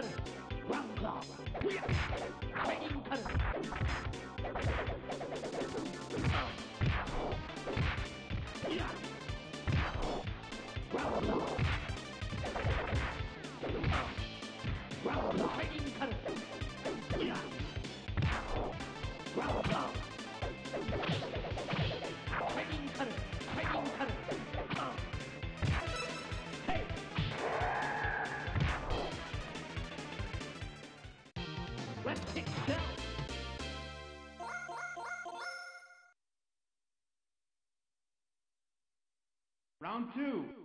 cutter, round claw, quick, cutter. do.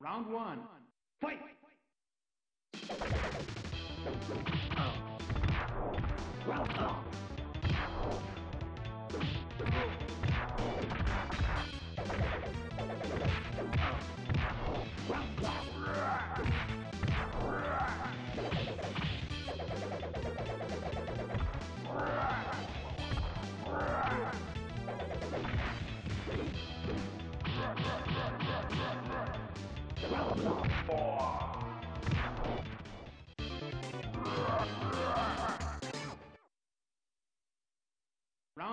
Round one. Fight! Round one.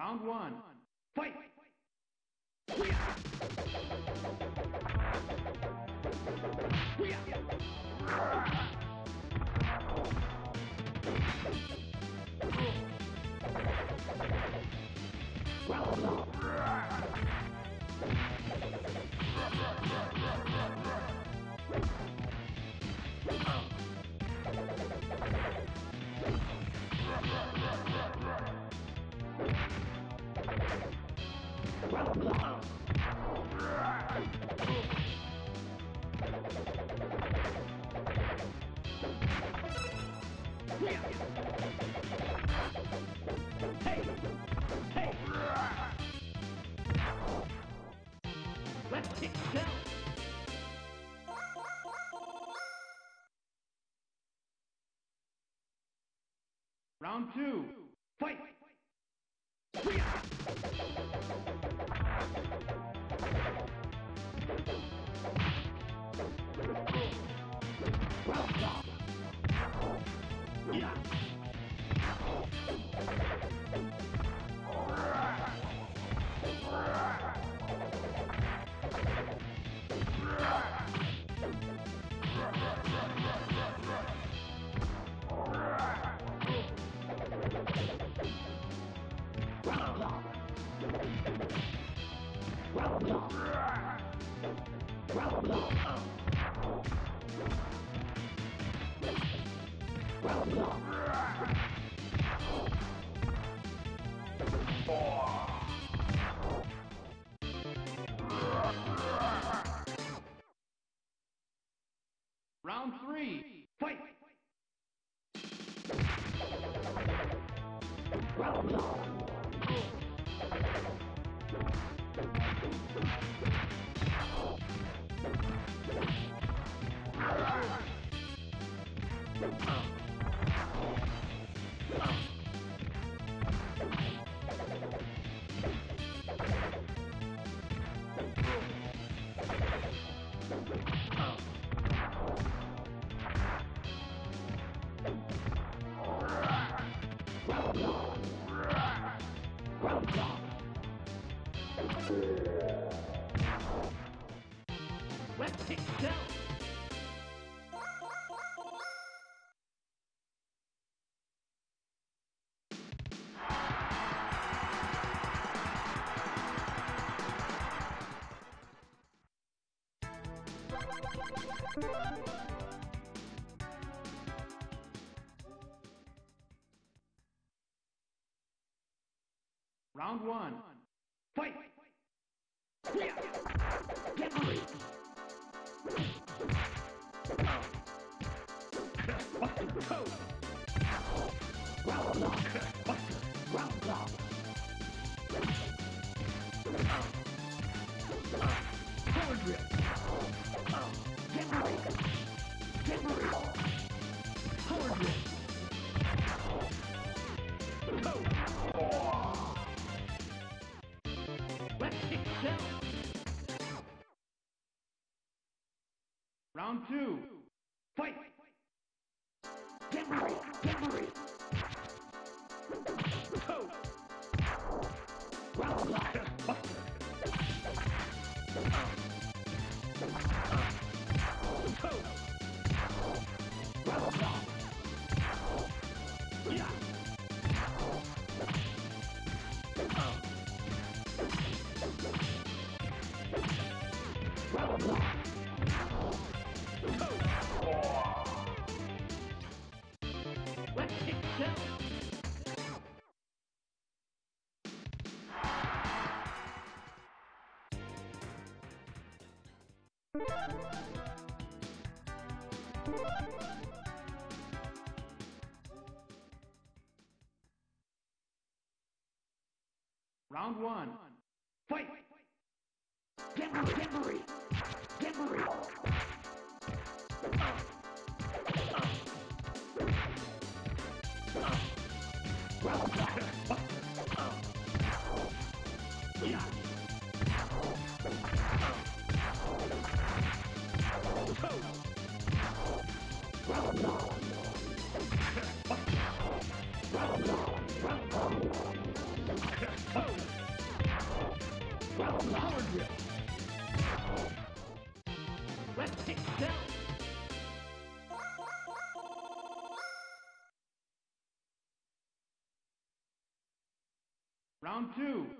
Round one. Fight! Well, no. Round two. Round three, fight! Round one. Round two. Round one. Fight! Memory! Memory! Memory! Round Round two.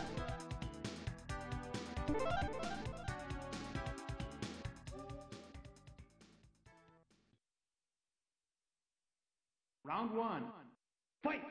Round one. Fight!